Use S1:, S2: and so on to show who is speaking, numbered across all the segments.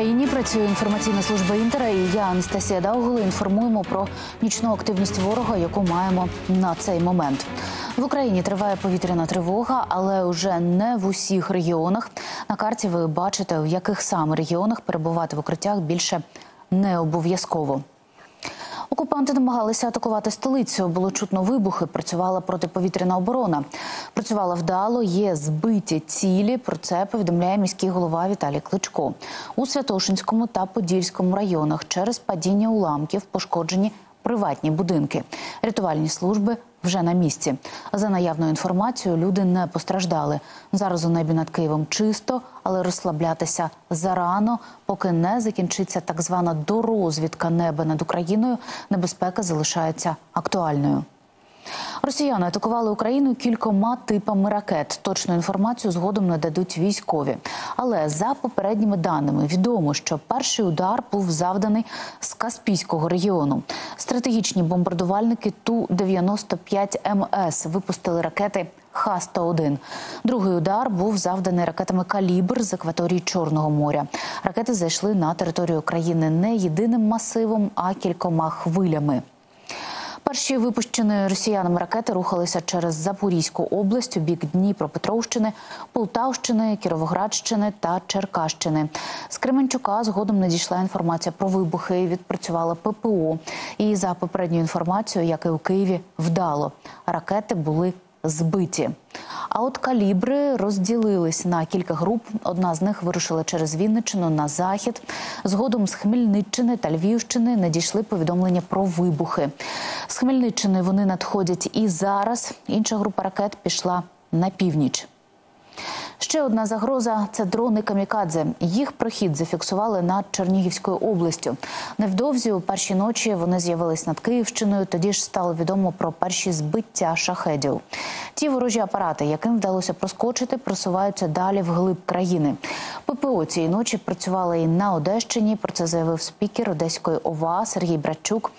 S1: Україні працює інформаційна служба інтера. І я Анастасія Даугли інформуємо про нічну активність ворога, яку маємо на цей момент. В Україні триває повітряна тривога, але вже не в усіх регіонах. На карті ви бачите, в яких саме регіонах перебувати в укриттях більше не обов'язково. Окупанти намагалися атакувати столицю. Було чутно вибухи. Працювала протиповітряна оборона. Працювала вдало. Є збиті цілі. Про це повідомляє міський голова Віталій Кличко. У Святошинському та Подільському районах через падіння уламків пошкоджені приватні будинки. Рятувальні служби вже на місці. За наявною інформацією, люди не постраждали. Зараз у небі над Києвом чисто, але розслаблятися зарано, поки не закінчиться так звана дорозвідка неба над Україною. Небезпека залишається актуальною. Росіяни атакували Україну кількома типами ракет. Точну інформацію згодом нададуть військові. Але за попередніми даними відомо, що перший удар був завданий з Каспійського регіону. Стратегічні бомбардувальники ту 95 МС випустили ракети. Х-101. Другий удар був завданий ракетами Калібр з акваторії Чорного моря. Ракети зайшли на територію країни не єдиним масивом, а кількома хвилями. Перші випущені росіянами ракети рухалися через Запорізьку область у бік Дніпропетровщини, Полтавщини, Кіровоградщини та Черкащини. З Кременчука згодом надійшла інформація про вибухи. Відпрацювала ППО. І за попередньою інформацією, як і у Києві, вдало ракети були збиті. А от калібри розділились на кілька груп. Одна з них вирушила через Вінниччину на захід. Згодом з Хмельниччини та Львівщини надійшли повідомлення про вибухи. З Хмельниччини вони надходять і зараз. Інша група ракет пішла на північ. Ще одна загроза це дрони камікадзе. Їх прохід зафіксували над Чернігівською областю. Невдовзі у першій ночі вони з'явились над Київщиною. Тоді ж стало відомо про перші збиття шахедів. Ті ворожі апарати, яким вдалося проскочити, просуваються далі вглиб країни. ППО цієї ночі працювали і на Одещині. Про це заявив спікер Одеської ОВА Сергій Братчук.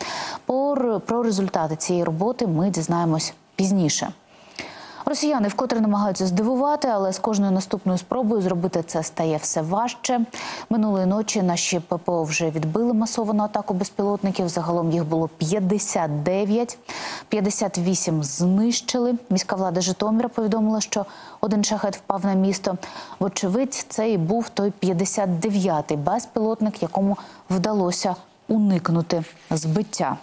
S1: Про результати цієї роботи ми дізнаємось пізніше. Росіяни вкотре намагаються здивувати, але з кожною наступною спробою зробити це стає все важче. Минулої ночі наші ППО вже відбили масовану атаку безпілотників. Загалом їх було 59, 58 знищили. Міська влада Житомира повідомила, що один шахет впав на місто. Вочевидь, це і був той 59-й безпілотник, якому вдалося уникнути збиття.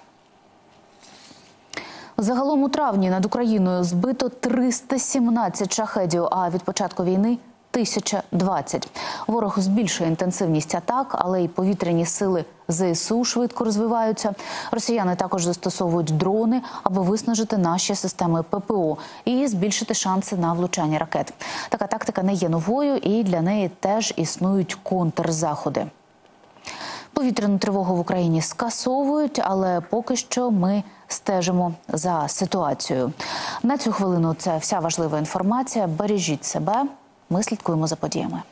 S1: Загалом у травні над Україною збито 317 шахедів. А від початку війни 1020. Ворог збільшує інтенсивність атак, але й повітряні сили ЗСУ швидко розвиваються. Росіяни також застосовують дрони, аби виснажити наші системи ППО і збільшити шанси на влучання ракет. Така тактика не є новою, і для неї теж існують контрзаходи. Повітряну тривогу в Україні скасовують, але поки що ми стежимо за ситуацією. На цю хвилину це вся важлива інформація. Бережіть себе. Ми слідкуємо за подіями.